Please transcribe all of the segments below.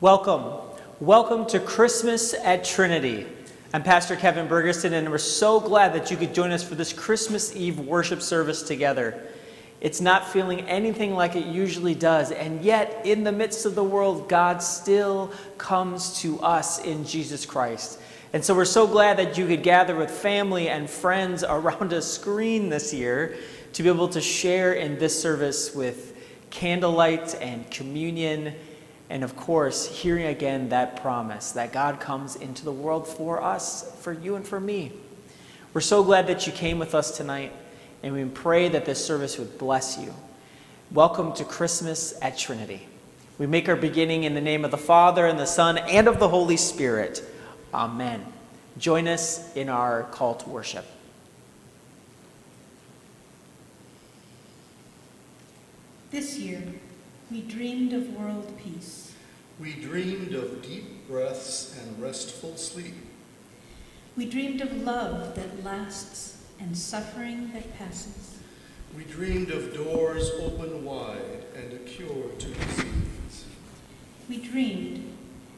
Welcome. Welcome to Christmas at Trinity. I'm Pastor Kevin Bergeson, and we're so glad that you could join us for this Christmas Eve worship service together. It's not feeling anything like it usually does, and yet, in the midst of the world, God still comes to us in Jesus Christ. And so we're so glad that you could gather with family and friends around a screen this year to be able to share in this service with candlelight and communion and of course, hearing again that promise that God comes into the world for us, for you and for me. We're so glad that you came with us tonight, and we pray that this service would bless you. Welcome to Christmas at Trinity. We make our beginning in the name of the Father, and the Son, and of the Holy Spirit. Amen. Join us in our call to worship. This year, we dreamed of world peace. We dreamed of deep breaths and restful sleep. We dreamed of love that lasts and suffering that passes. We dreamed of doors open wide and a cure to disease. We dreamed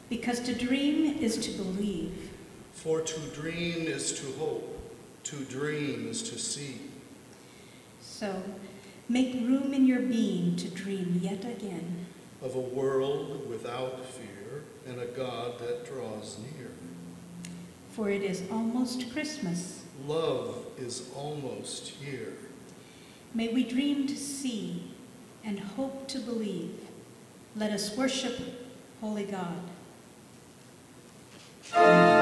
because to dream is to believe. For to dream is to hope, to dream is to see. So, Make room in your being to dream yet again of a world without fear and a God that draws near. For it is almost Christmas. Love is almost here. May we dream to see and hope to believe. Let us worship Holy God.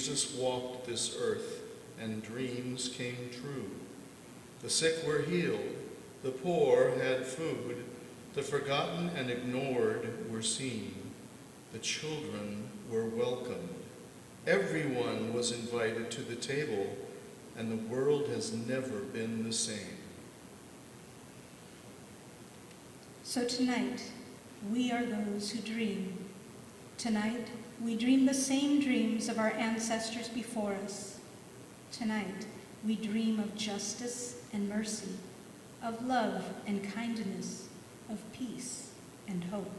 Jesus walked this earth and dreams came true. The sick were healed, the poor had food, the forgotten and ignored were seen, the children were welcomed. Everyone was invited to the table, and the world has never been the same. So tonight, we are those who dream. Tonight, we dream the same dreams of our ancestors before us. Tonight, we dream of justice and mercy, of love and kindness, of peace and hope.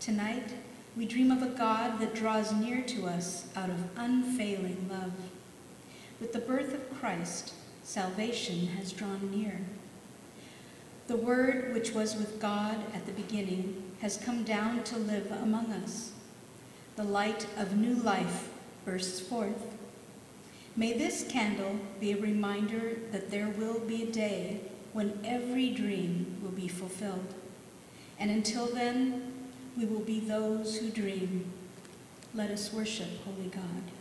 Tonight, we dream of a God that draws near to us out of unfailing love. With the birth of Christ, salvation has drawn near. The Word, which was with God at the beginning, has come down to live among us. The light of new life bursts forth. May this candle be a reminder that there will be a day when every dream will be fulfilled. And until then, we will be those who dream. Let us worship Holy God.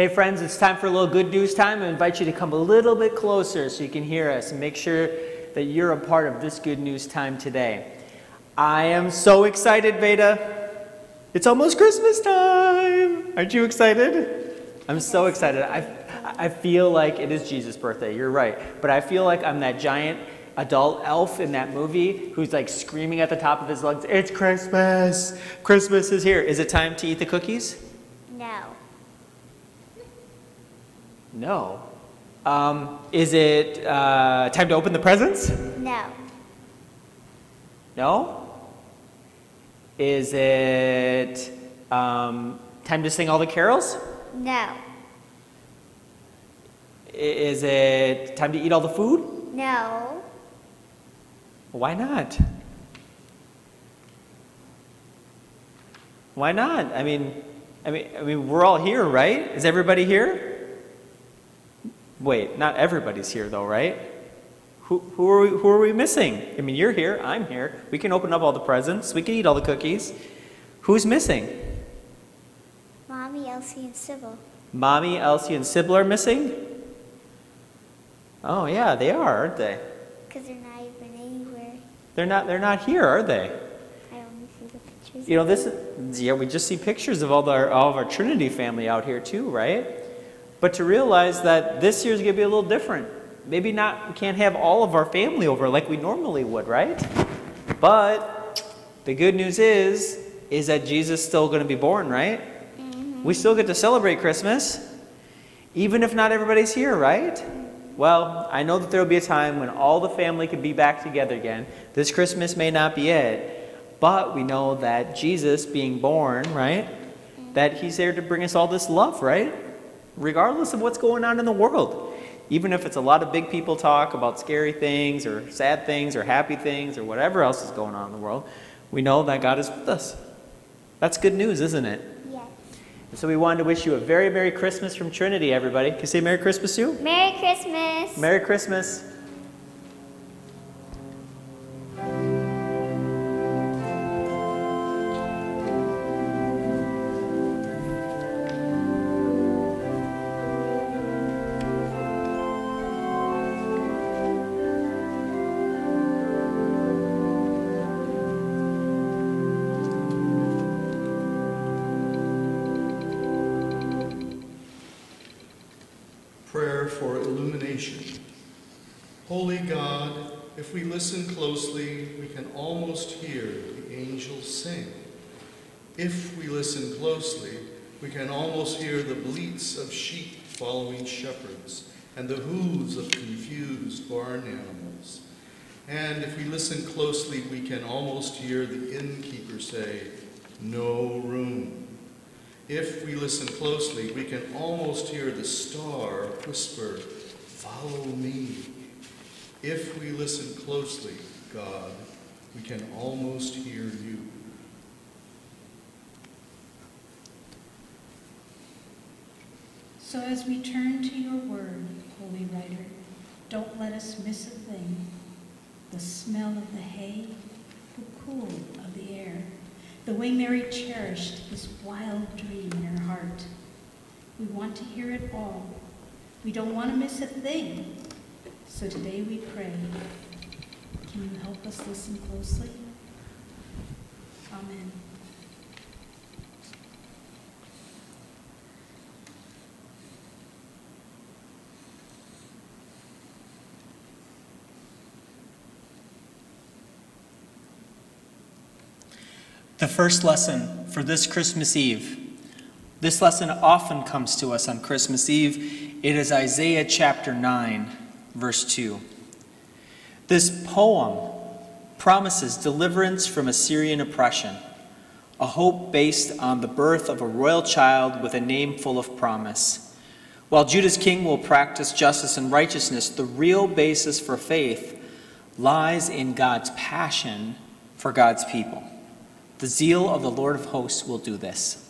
Hey, friends, it's time for a little good news time. I invite you to come a little bit closer so you can hear us and make sure that you're a part of this good news time today. I am so excited, Veda. It's almost Christmas time. Aren't you excited? I'm so excited. I, I feel like it is Jesus' birthday. You're right. But I feel like I'm that giant adult elf in that movie who's like screaming at the top of his lungs, It's Christmas! Christmas is here. Is it time to eat the cookies? No. No. Um, is it uh, time to open the presents? No. No. Is it um, time to sing all the carols? No. Is it time to eat all the food? No. Why not? Why not? I mean, I mean, I mean, we're all here, right? Is everybody here? Wait, not everybody's here though, right? Who, who, are we, who are we missing? I mean, you're here, I'm here. We can open up all the presents, we can eat all the cookies. Who's missing? Mommy, Elsie, and Sybil. Mommy, Elsie, and Sybil are missing? Oh, yeah, they are, aren't they? Because they're not even anywhere. They're not, they're not here, are they? I only see the pictures. You know, this is, yeah, we just see pictures of all, the, all of our Trinity family out here too, right? But to realize that this year's going to be a little different. Maybe not, we can't have all of our family over like we normally would, right? But the good news is, is that Jesus is still going to be born, right? Mm-hmm. We still get to celebrate Christmas, even if not everybody's here, right? Well, I know that there will be a time when all the family can be back together again. This Christmas may not be it, but we know that Jesus being born, right? Mm-hmm. That he's there to bring us all this love, right? Regardless of what's going on in the world. Even if it's a lot of big people talk about scary things or sad things or happy things or whatever else is going on in the world, we know that God is with us. That's good news, isn't it? Yes. And so we wanted to wish you a very Merry Christmas from Trinity, everybody. Can you say Merry Christmas, you? Merry Christmas. Merry Christmas. For illumination. Holy God, if we listen closely, we can almost hear the angels sing. If we listen closely, we can almost hear the bleats of sheep following shepherds and the hooves of confused barn animals. And if we listen closely, we can almost hear the innkeeper say, No room. If we listen closely, we can almost hear the star whisper, Follow me. If we listen closely, God, we can almost hear you. So as we turn to your word, Holy Writer, don't let us miss a thing. The smell of the hay, the cool of the air, the way Mary cherished this wild dream in her heart. We want to hear it all. We don't want to miss a thing. So today we pray. Can you help us listen closely? Amen. The first lesson for this Christmas Eve. This lesson often comes to us on Christmas Eve. It is Isaiah chapter 9, verse 2. This poem promises deliverance from Assyrian oppression, a hope based on the birth of a royal child with a name full of promise. While Judah's king will practice justice and righteousness, the real basis for faith lies in God's passion for God's people. The zeal of the Lord of hosts will do this.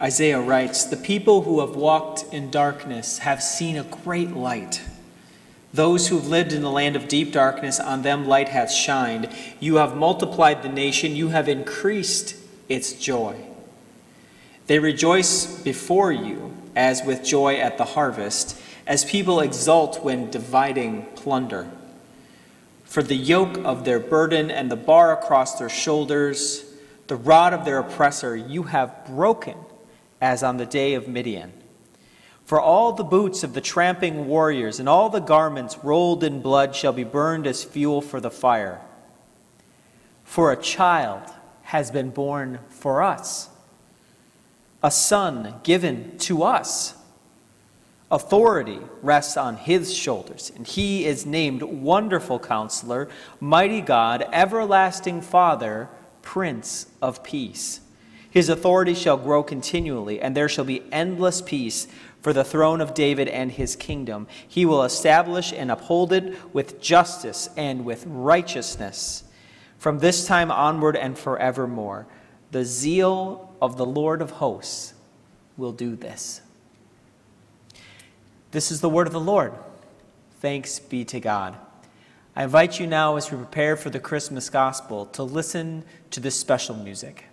Isaiah writes The people who have walked in darkness have seen a great light. Those who have lived in the land of deep darkness, on them light hath shined. You have multiplied the nation, you have increased its joy. They rejoice before you as with joy at the harvest, as people exult when dividing plunder. For the yoke of their burden and the bar across their shoulders, the rod of their oppressor, you have broken as on the day of Midian. For all the boots of the tramping warriors and all the garments rolled in blood shall be burned as fuel for the fire. For a child has been born for us, a son given to us. Authority rests on his shoulders, and he is named Wonderful Counselor, Mighty God, Everlasting Father, Prince of Peace. His authority shall grow continually, and there shall be endless peace for the throne of David and his kingdom. He will establish and uphold it with justice and with righteousness from this time onward and forevermore. The zeal of the Lord of hosts will do this. This is the word of the Lord. Thanks be to God. I invite you now, as we prepare for the Christmas gospel, to listen to this special music.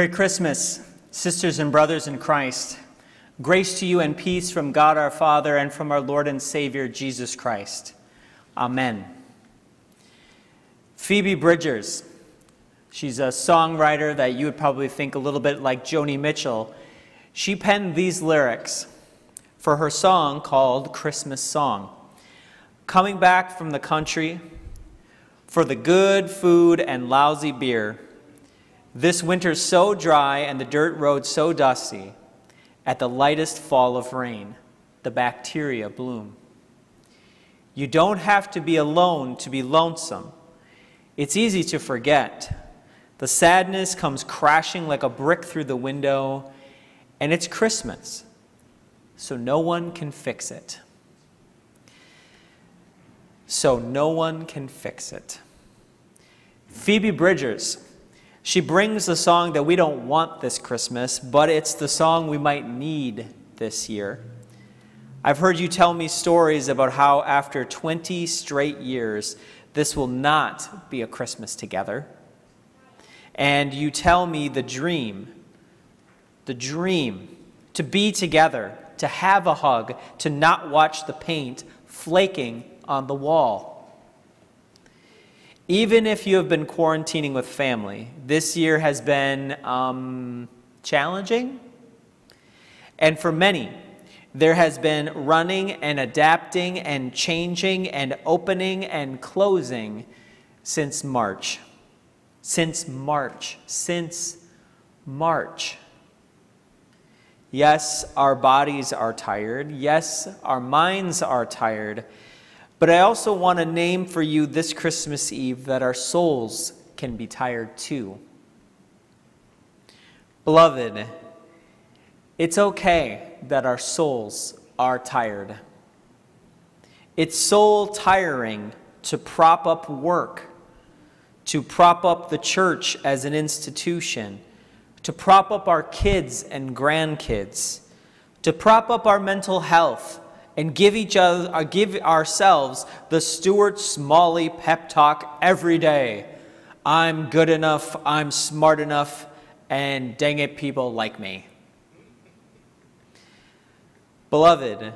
Merry Christmas, sisters and brothers in Christ. Grace to you and peace from God our Father and from our Lord and Savior Jesus Christ. Amen. Phoebe Bridgers. She's a songwriter that you would probably think a little bit like Joni Mitchell. She penned these lyrics for her song called Christmas Song. Coming back from the country for the good food and lousy beer this winter so dry and the dirt road so dusty, at the lightest fall of rain, the bacteria bloom. You don't have to be alone to be lonesome. It's easy to forget. The sadness comes crashing like a brick through the window, and it's Christmas, so no one can fix it. So no one can fix it. Phoebe Bridgers she brings the song that we don't want this Christmas, but it's the song we might need this year. I've heard you tell me stories about how after 20 straight years, this will not be a Christmas together. And you tell me the dream, the dream to be together, to have a hug, to not watch the paint flaking on the wall. Even if you have been quarantining with family, this year has been um, challenging. And for many, there has been running and adapting and changing and opening and closing since March. Since March. Since March. Yes, our bodies are tired. Yes, our minds are tired. But I also want to name for you this Christmas Eve that our souls can be tired too. Beloved, it's okay that our souls are tired. It's soul tiring to prop up work, to prop up the church as an institution, to prop up our kids and grandkids, to prop up our mental health and give each other, uh, give ourselves the Stuart Smalley pep talk every day. I'm good enough, I'm smart enough, and dang it, people like me. Beloved,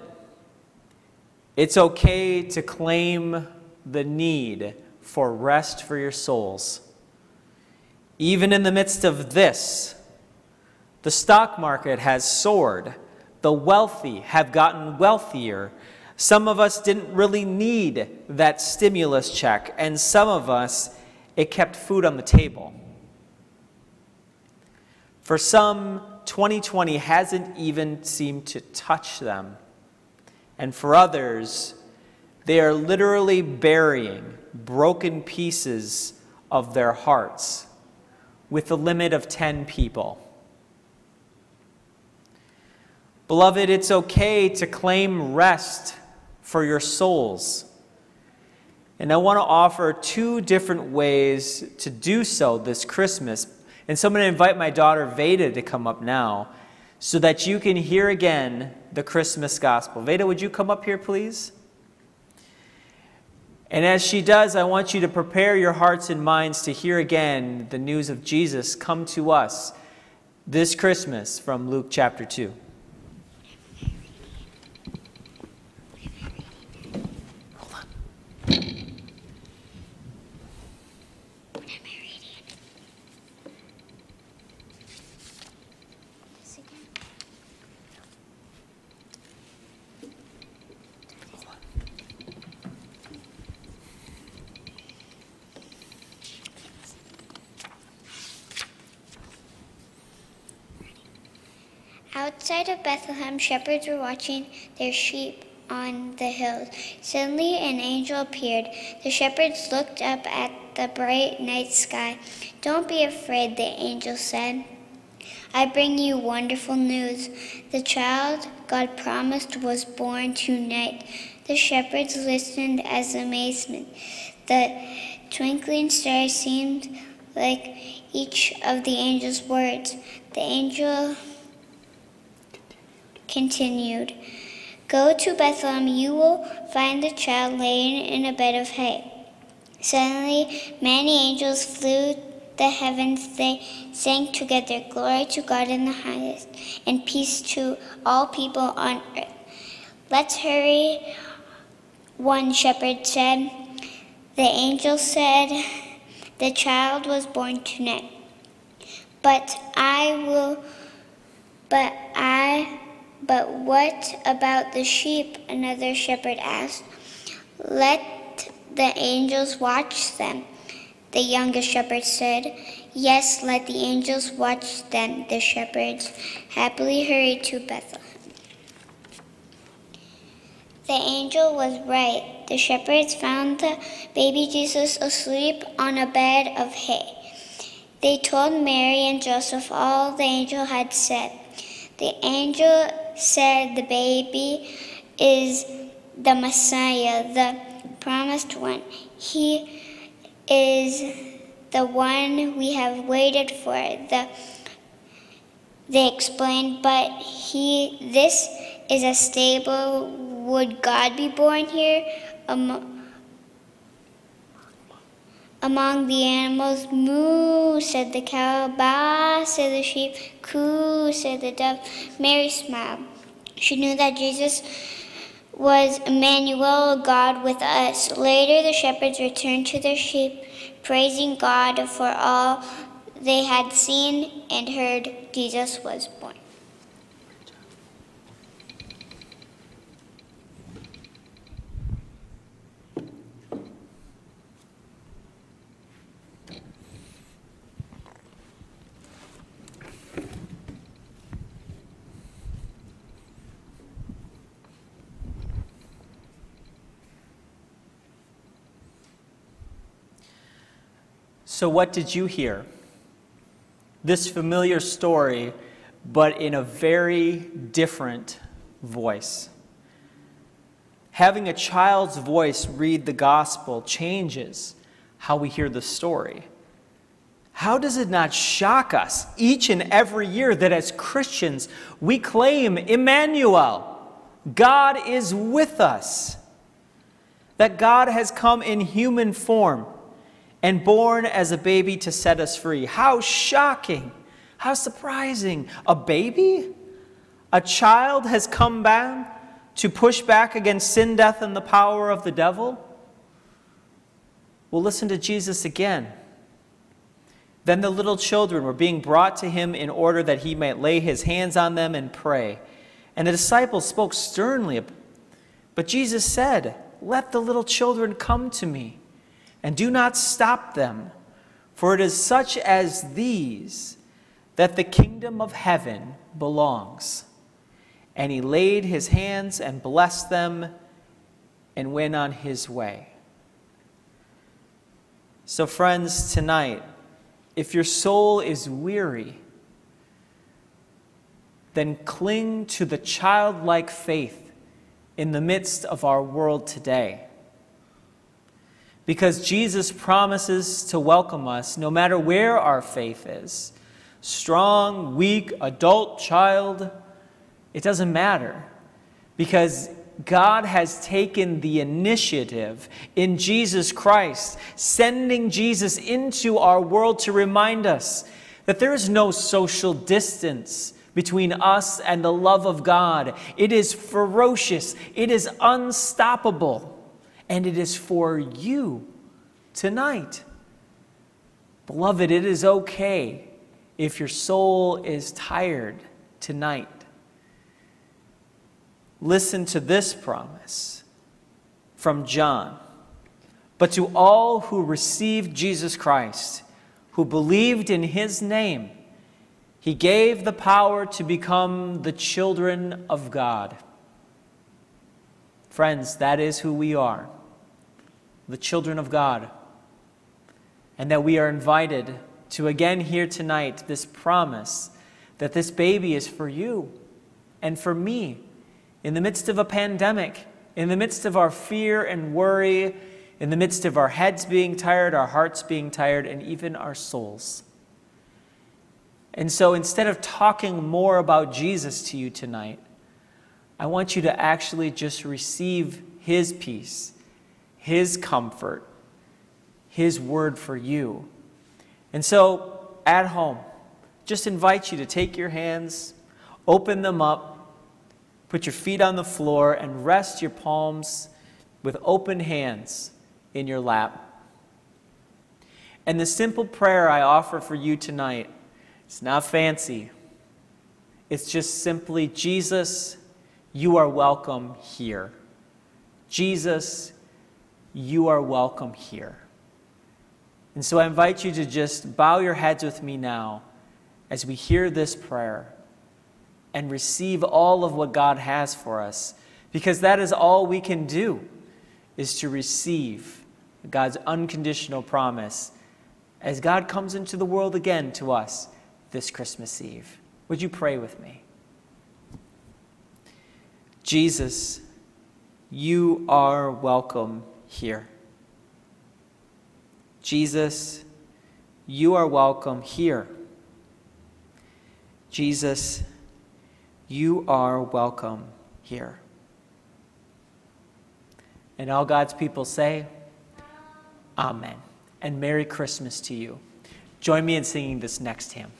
it's okay to claim the need for rest for your souls. Even in the midst of this, the stock market has soared the wealthy have gotten wealthier. Some of us didn't really need that stimulus check, and some of us, it kept food on the table. For some, 2020 hasn't even seemed to touch them. And for others, they are literally burying broken pieces of their hearts with a limit of 10 people. Beloved, it's okay to claim rest for your souls. And I want to offer two different ways to do so this Christmas. And so I'm going to invite my daughter Veda to come up now so that you can hear again the Christmas gospel. Veda, would you come up here, please? And as she does, I want you to prepare your hearts and minds to hear again the news of Jesus come to us this Christmas from Luke chapter 2. Outside of Bethlehem, shepherds were watching their sheep on the hills. Suddenly, an angel appeared. The shepherds looked up at the bright night sky. Don't be afraid, the angel said. I bring you wonderful news. The child God promised was born tonight. The shepherds listened as amazement. The twinkling stars seemed like each of the angel's words. The angel continued. Go to Bethlehem, you will find the child laying in a bed of hay. Suddenly, many angels flew the heavens they sang together, Glory to God in the highest, and peace to all people on earth. Let's hurry, one shepherd said. The angel said, The child was born tonight. But I will, but I, but what about the sheep? Another shepherd asked. Let the angels watch them. The youngest shepherd said, Yes, let the angels watch them. The shepherds happily hurried to Bethlehem. The angel was right. The shepherds found the baby Jesus asleep on a bed of hay. They told Mary and Joseph all the angel had said. The angel said the baby is the Messiah, the promised one. He is the one we have waited for. The, they explained, but he, this is a stable. Would God be born here among, among the animals? Moo, said the cow. Ba, said the sheep. Coo, said the dove. Mary smiled. She knew that Jesus was Emmanuel, God with us. Later, the shepherds returned to their sheep, praising God for all they had seen and heard. Jesus was born. So, what did you hear? This familiar story, but in a very different voice. Having a child's voice read the gospel changes how we hear the story. How does it not shock us each and every year that as Christians we claim Emmanuel, God is with us, that God has come in human form and born as a baby to set us free. How shocking! How surprising! A baby? A child has come back to push back against sin, death, and the power of the devil? Well, listen to Jesus again. Then the little children were being brought to him in order that he might lay his hands on them and pray. And the disciples spoke sternly. But Jesus said, Let the little children come to me and do not stop them, for it is such as these that the kingdom of heaven belongs. And he laid his hands and blessed them and went on his way. So, friends, tonight, if your soul is weary, then cling to the childlike faith in the midst of our world today because Jesus promises to welcome us no matter where our faith is strong, weak, adult, child, it doesn't matter. Because God has taken the initiative in Jesus Christ, sending Jesus into our world to remind us that there is no social distance between us and the love of God. It is ferocious, it is unstoppable and it is for you tonight. Beloved, it is okay if your soul is tired tonight. Listen to this promise from John. But to all who received Jesus Christ, who believed in his name, he gave the power to become the children of God. Friends, that is who we are the children of God. And that we are invited to again hear tonight this promise that this baby is for you and for me in the midst of a pandemic, in the midst of our fear and worry, in the midst of our heads being tired, our hearts being tired, and even our souls. And so instead of talking more about Jesus to you tonight, I want you to actually just receive his peace, his comfort, his word for you. And so, at home, just invite you to take your hands, open them up, put your feet on the floor, and rest your palms with open hands in your lap. And the simple prayer I offer for you tonight, it's not fancy. It's just simply, Jesus, you are welcome here. Jesus, you are welcome here. And so I invite you to just bow your heads with me now as we hear this prayer and receive all of what God has for us, because that is all we can do, is to receive God's unconditional promise as God comes into the world again to us this Christmas Eve. Would you pray with me? Jesus, you are welcome here. Jesus, you are welcome here. Jesus, you are welcome here. And all God's people say, Amen. And Merry Christmas to you. Join me in singing this next hymn.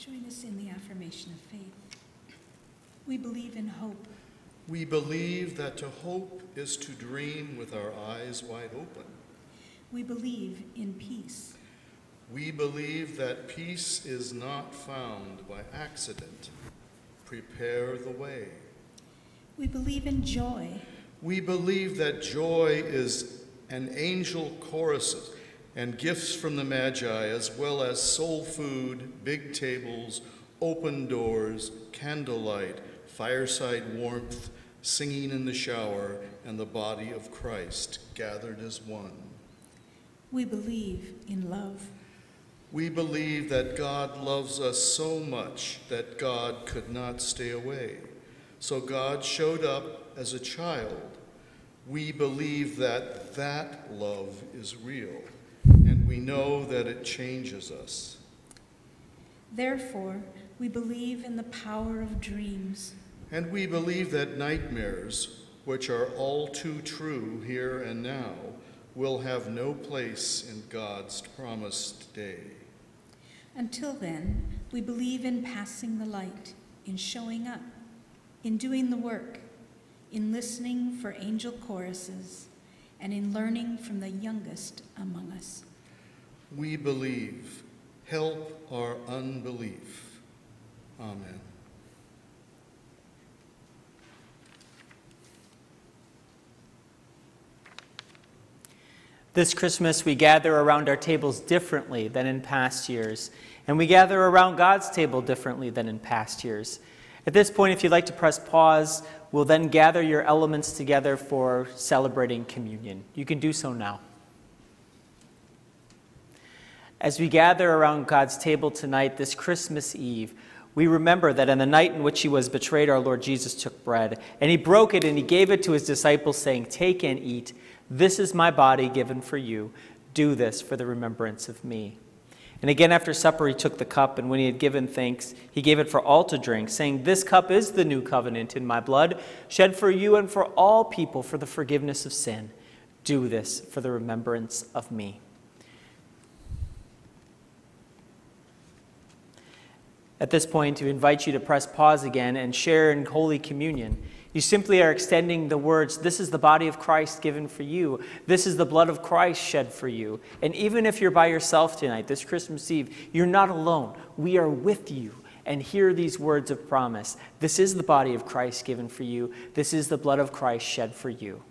Join us in the affirmation of faith. We believe in hope. We believe that to hope is to dream with our eyes wide open. We believe in peace. We believe that peace is not found by accident. Prepare the way. We believe in joy. We believe that joy is an angel chorus and gifts from the Magi, as well as soul food, big tables, open doors, candlelight, fireside warmth, singing in the shower, and the body of Christ gathered as one. We believe in love. We believe that God loves us so much that God could not stay away. So God showed up as a child. We believe that that love is real, we know that it changes us. Therefore, we believe in the power of dreams. And we believe that nightmares, which are all too true here and now, will have no place in God's promised day. Until then, we believe in passing the light, in showing up, in doing the work, in listening for angel choruses, and in learning from the youngest among us. We believe. Help our unbelief. Amen. This Christmas, we gather around our tables differently than in past years, and we gather around God's table differently than in past years. At this point, if you'd like to press pause, we'll then gather your elements together for celebrating communion. You can do so now. As we gather around God's table tonight, this Christmas Eve, we remember that on the night in which he was betrayed, our Lord Jesus took bread, and he broke it and he gave it to his disciples, saying, Take and eat. This is my body given for you. Do this for the remembrance of me. And again, after supper, he took the cup, and when he had given thanks, he gave it for all to drink, saying, This cup is the new covenant in my blood, shed for you and for all people for the forgiveness of sin. Do this for the remembrance of me. At this point, we invite you to press pause again and share in Holy Communion. You simply are extending the words, This is the body of Christ given for you. This is the blood of Christ shed for you. And even if you're by yourself tonight, this Christmas Eve, you're not alone. We are with you. And hear these words of promise. This is the body of Christ given for you. This is the blood of Christ shed for you.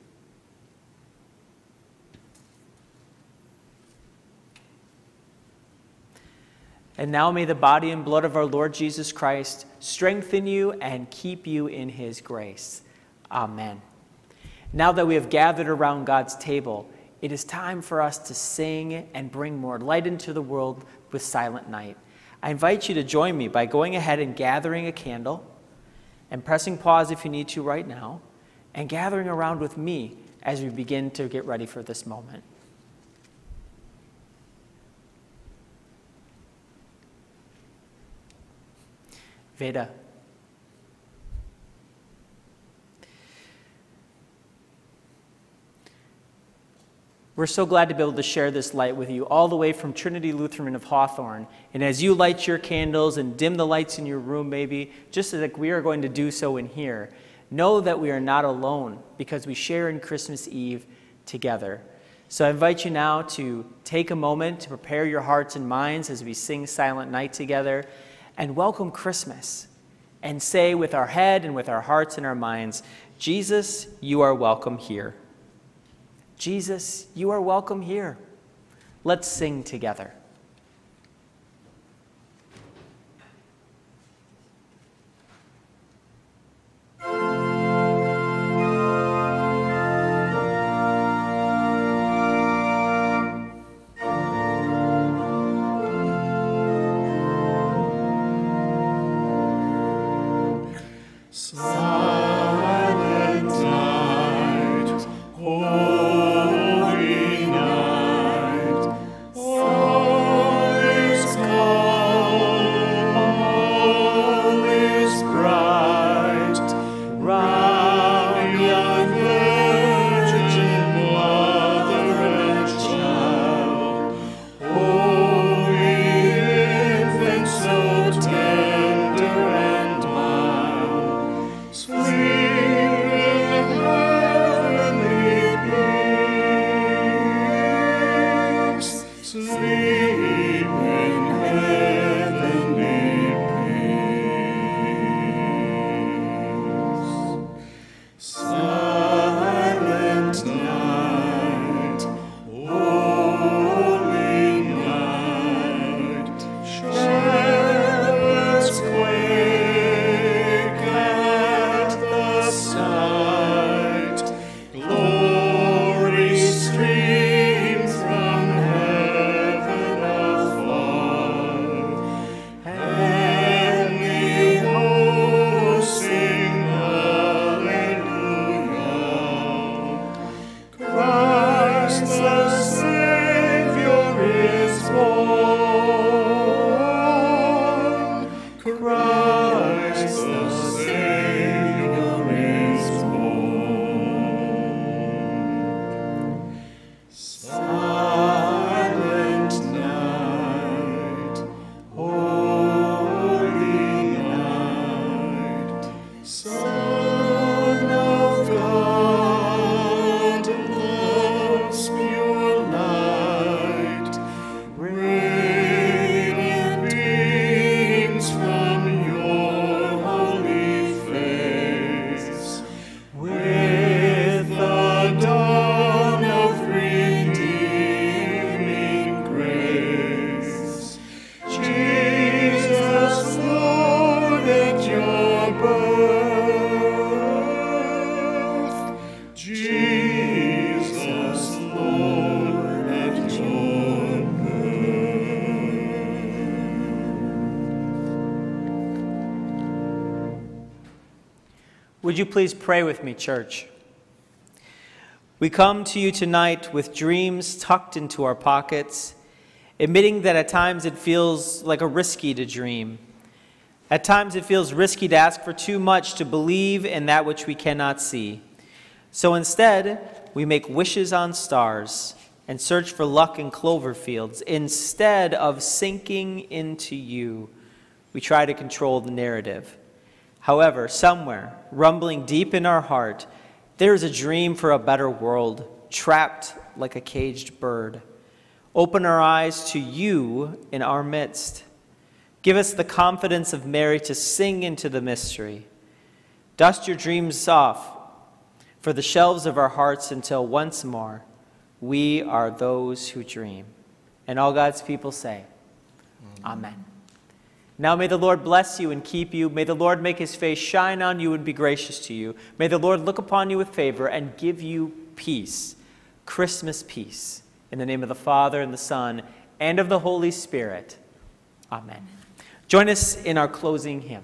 And now may the body and blood of our Lord Jesus Christ strengthen you and keep you in his grace. Amen. Now that we have gathered around God's table, it is time for us to sing and bring more light into the world with Silent Night. I invite you to join me by going ahead and gathering a candle and pressing pause if you need to right now and gathering around with me as we begin to get ready for this moment. Veda. We're so glad to be able to share this light with you, all the way from Trinity Lutheran of Hawthorne. And as you light your candles and dim the lights in your room, maybe, just like we are going to do so in here, know that we are not alone because we share in Christmas Eve together. So I invite you now to take a moment to prepare your hearts and minds as we sing Silent Night together and welcome Christmas and say with our head and with our hearts and our minds, Jesus, you are welcome here. Jesus, you are welcome here. Let's sing together. You please pray with me, church? We come to you tonight with dreams tucked into our pockets, admitting that at times it feels like a risky to dream. At times it feels risky to ask for too much to believe in that which we cannot see. So instead, we make wishes on stars and search for luck in clover fields. Instead of sinking into you, we try to control the narrative. However, somewhere, rumbling deep in our heart, there is a dream for a better world, trapped like a caged bird. Open our eyes to you in our midst. Give us the confidence of Mary to sing into the mystery. Dust your dreams off for the shelves of our hearts until once more we are those who dream. And all God's people say, Amen. Amen. Now may the Lord bless you and keep you. May the Lord make his face shine on you and be gracious to you. May the Lord look upon you with favor and give you peace, Christmas peace. In the name of the Father and the Son and of the Holy Spirit. Amen. Join us in our closing hymn.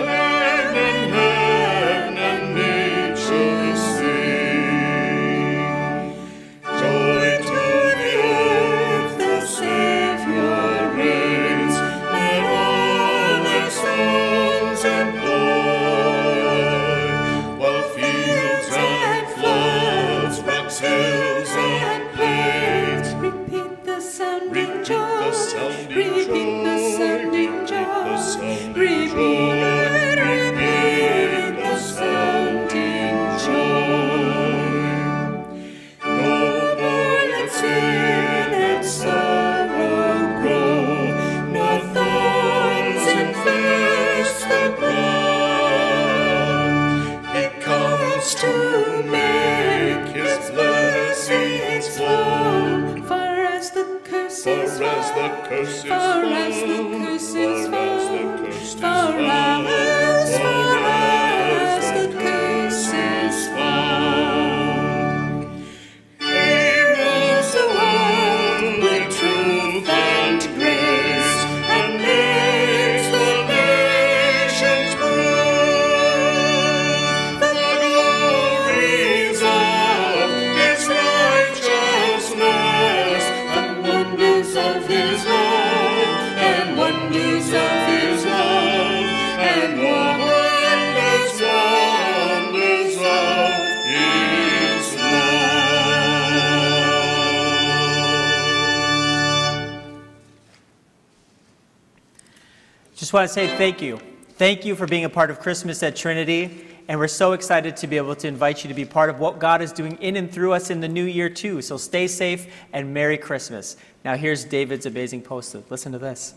Just want to say thank you. Thank you for being a part of Christmas at Trinity. And we're so excited to be able to invite you to be part of what God is doing in and through us in the new year, too. So stay safe and Merry Christmas. Now, here's David's amazing post Listen to this.